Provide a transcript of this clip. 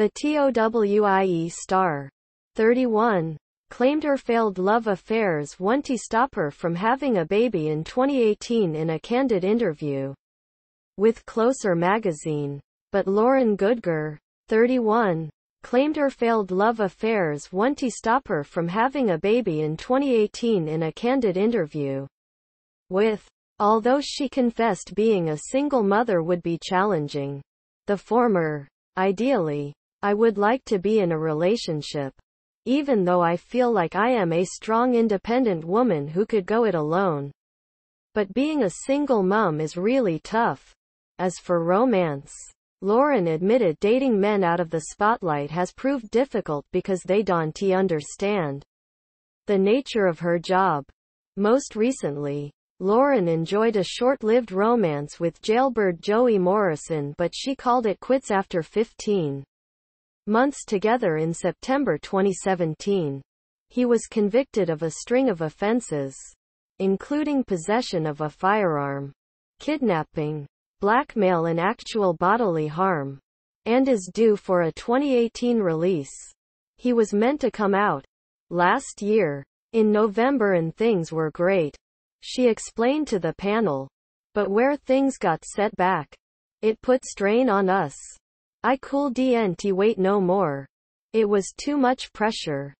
The TOWIE star, 31, claimed her failed love affairs wanted to stop her from having a baby in 2018 in a candid interview with Closer magazine. But Lauren Goodger, 31, claimed her failed love affairs wanted to stop her from having a baby in 2018 in a candid interview with, although she confessed being a single mother would be challenging. The former, ideally, I would like to be in a relationship. Even though I feel like I am a strong independent woman who could go it alone. But being a single mom is really tough. As for romance, Lauren admitted dating men out of the spotlight has proved difficult because they don't understand the nature of her job. Most recently, Lauren enjoyed a short-lived romance with jailbird Joey Morrison but she called it quits after 15 months together in September 2017. He was convicted of a string of offenses, including possession of a firearm, kidnapping, blackmail and actual bodily harm, and is due for a 2018 release. He was meant to come out last year in November and things were great. She explained to the panel. But where things got set back, it put strain on us. I cool DNT wait no more. It was too much pressure.